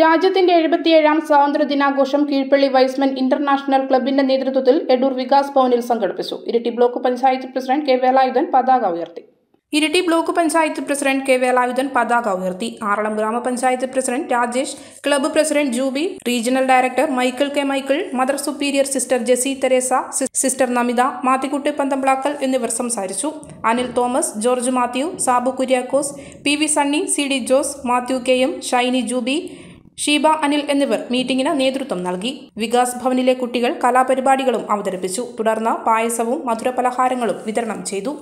രാജ്യത്തിന്റെ എഴുപത്തിയേഴാം സ്വാതന്ത്ര്യ ദിനാഘോഷം കീഴ്പള്ളി വൈസ്മെൻ ഇന്റർനാഷണൽ ക്ലബിന്റെ നേതൃത്വത്തിൽ എടൂർ വികാസ് ഭവനിൽ സംഘടിപ്പിച്ചു. Iritty block panchayat president K Velayudhan പതാക ഉയർത്തി. Iritty block panchayat president K Velayudhan പതാക ഉയർത്തി. ആറളം ഗ്രാമപഞ്ചായത്ത് president Rajesh club president Juby regional director Michael K Michael mother superior sister Jessy Theresa sister Namitha Mathikutty Panthamplackal എന്നിവർ സംസാരിച്ചു. Anil Thomas George Mathew Sabu Kuriakose P V Sunny C D Jose Mathew K M Shiny Juby Sheeba Anil എന്നിവർ മീറ്റിംഗിന് നേതൃത്വം നൽകി. വികാസ് ഭവനിലെ കുട്ടികൾ കലാപരിപാടികളും അവതരിപ്പിച്ചു. തുടർന്ന് പായസവും മധുരപലഹാരങ്ങളും വിതരണം ചെയ്തു.